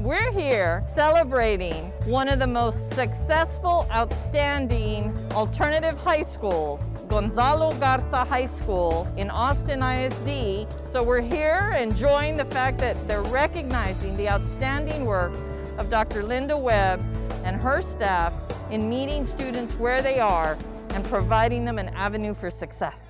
We're here celebrating one of the most successful, outstanding alternative high schools, Gonzalo Garza High School in Austin ISD. So we're here enjoying the fact that they're recognizing the outstanding work of Dr. Linda Webb and her staff in meeting students where they are and providing them an avenue for success.